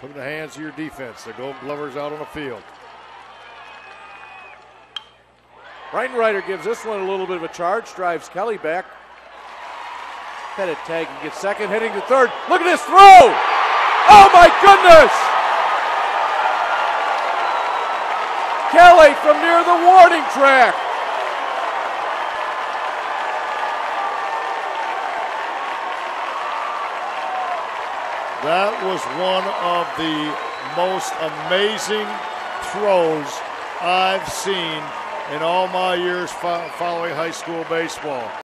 Put in the hands of your defense. The Gold Glovers out on the field. Breitenreiter gives this one a little bit of a charge, drives Kelley back. Pettit tagging, gets second, hitting the third. Look at this throw! Oh my goodness! Kelley from near the warning track. That was one of the most amazing throws I've seen in all my years fo- following high school baseball.